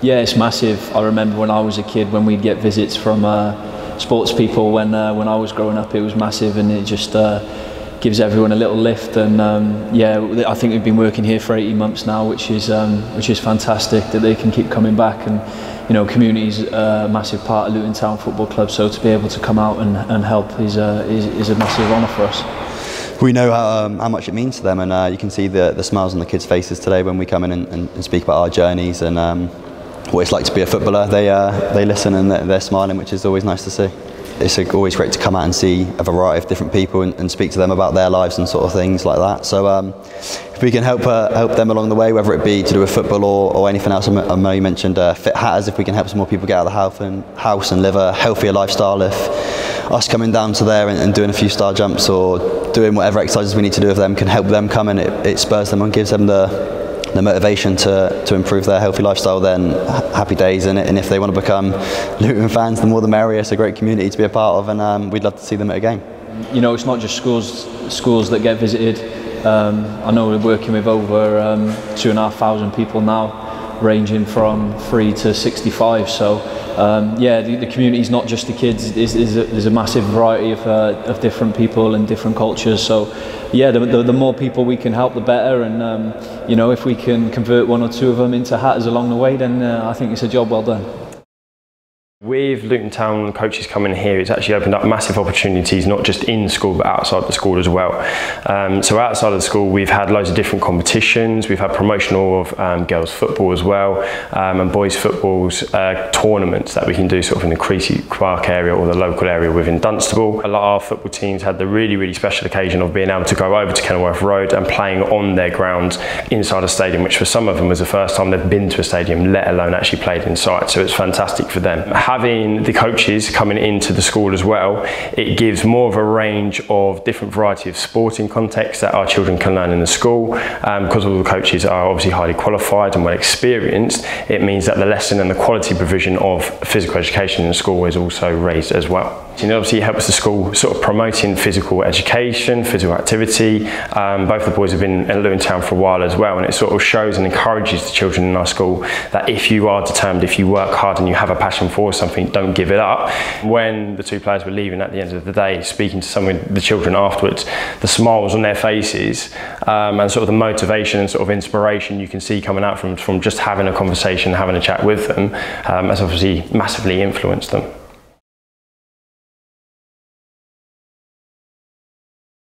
Yeah, it's massive. I remember when I was a kid when we'd get visits from uh, sports people when uh, when I was growing up. It was massive, and it just uh, gives everyone a little lift. And um, yeah, I think we've been working here for 18 months now, which is um, which is fantastic that they can keep coming back. And you know, community's a massive part of Luton Town Football Club. So to be able to come out and, and help is, uh, is is a massive honour for us we know how, um, how much it means to them, and uh, you can see the, the smiles on the kids' faces today when we come in and, and, and speak about our journeys and um, what it's like to be a footballer. They uh, they listen and they're, smiling, which is always nice to see. It's always great to come out and see a variety of different people and, and speak to them about their lives and sort of things like that. So um, if we can help uh, help them along the way, whether it be to do with football or, or anything else, I know you mentioned uh, fit hatters. If we can help some more people get out of the house and, house and live a healthier lifestyle, if us coming down to there and, and doing a few star jumps or doing whatever exercises we need to do with them can help them come and it, it spurs them and gives them the the motivation to, to improve their healthy lifestyle, then happy days in it. And if they want to become Luton fans, the more the merrier. It's a great community to be a part of, and um, we'd love to see them at a game. You know, it's not just schools schools that get visited. Um, I know we're working with over um, two and a half thousand people now, ranging from three to 65. So um, yeah, the, the community is not just the kids. There's, there's, a, there's a, massive variety of, uh, of different people and different cultures. So, yeah, the, the, the more people we can help, the better. And um, you know, if we can convert one or two of them into hatters along the way, then uh, I think it's a job well done. With Luton Town coaches coming here, it's actually opened up massive opportunities, not just in school, but outside the school as well. Um, so outside of the school, we've had loads of different competitions. We've had promotional of um, girls football as well, um, and boys football's uh, tournaments that we can do sort of in the Creasey Park area or the local area within Dunstable. A lot of our football teams had the really, really special occasion of being able to go over to Kenilworth Road and playing on their grounds inside a stadium, which for some of them was the first time they've been to a stadium, let alone actually played inside. So it's fantastic for them having the coaches coming into the school as well, it gives more of a range of different variety of sporting contexts that our children can learn in the school. Um, because all the coaches are obviously highly qualified and well experienced, it means that the lesson and the quality provision of physical education in the school is also raised as well. And obviously it helps the school sort of promoting physical education, physical activity. Um, both the boys have been in Luton Town for a while as well and it sort of shows and encourages the children in our school that if you are determined, if you work hard and you have a passion for something, don't give it up. When the two players were leaving at the end of the day, speaking to some of the children afterwards, the smiles on their faces um, and sort of the motivation and sort of inspiration you can see coming out from, from just having a conversation, having a chat with them um, has obviously massively influenced them.